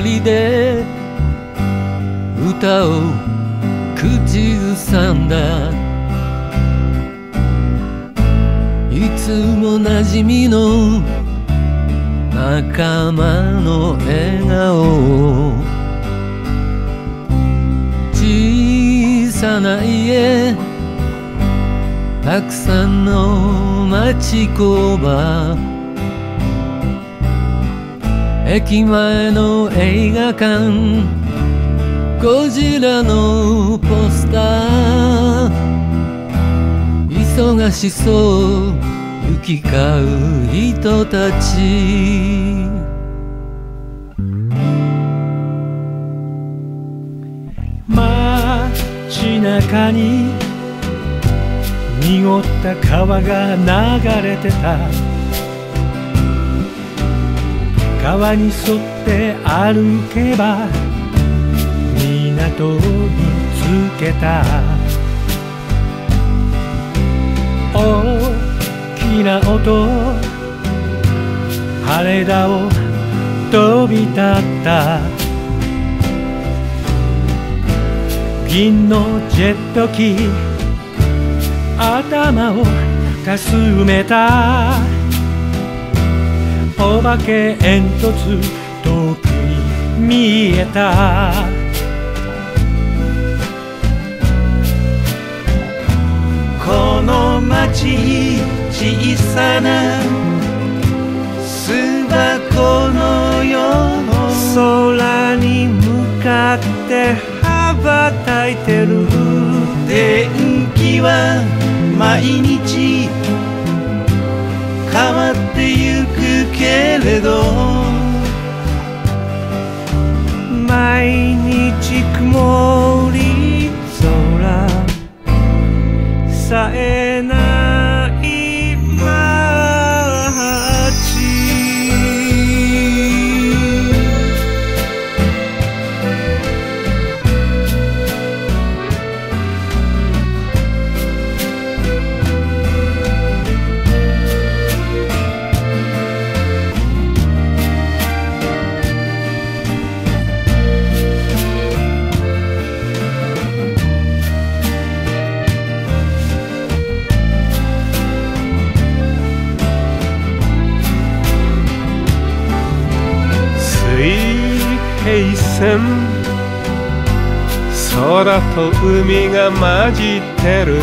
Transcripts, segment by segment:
隣で歌を口ずさんだ。いつも馴染みの仲間の笑顔。小さな家たくさんの町工場。駅前の映画館。ゴジラのポスター。忙しそう行き交う人たち。街中に濁った川が流れてた。川に沿って歩けば港に着けた。大きな音羽田を飛び立った。銀のジェット機頭をかすめた。お化け煙突遠くに見えた。この街小さな巣箱のよう。空に向かって羽ばたいてる。天気は毎日変わって日平線。空と海が混じってる。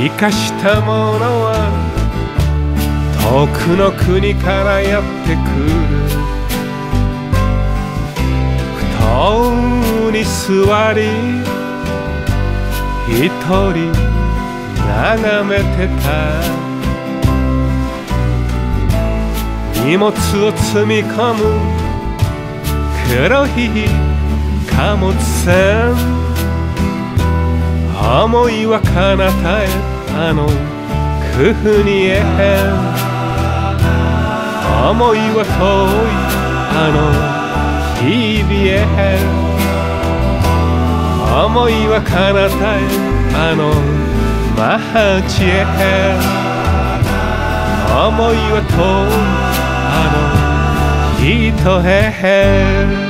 生かしたものは遠くの国からやってくる。布団に座り一人眺めてた。荷物を積み込む。黒い貨物船。思いは彼方へあの国へ思いは遠いあの日々へ思いは彼方へあの街へ思いは遠いあの人へ